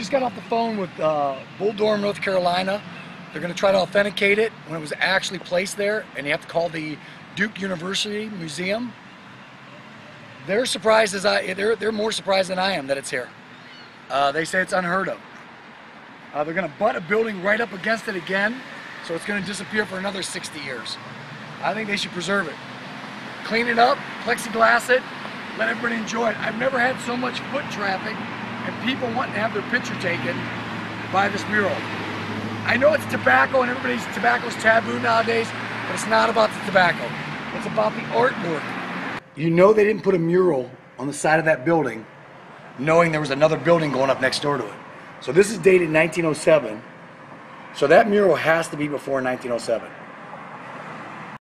just got off the phone with uh, Bull Durham, North Carolina. They're going to try to authenticate it when it was actually placed there, and you have to call the Duke University Museum. They're surprised as I. They're they're more surprised than I am that it's here. Uh, they say it's unheard of. Uh, they're going to butt a building right up against it again, so it's going to disappear for another 60 years. I think they should preserve it. Clean it up, plexiglass it, let everybody enjoy it. I've never had so much foot traffic and people wanting to have their picture taken by this mural. I know it's tobacco and everybody's tobacco is taboo nowadays, but it's not about the tobacco. It's about the artwork. You know they didn't put a mural on the side of that building knowing there was another building going up next door to it. So this is dated 1907. So that mural has to be before 1907.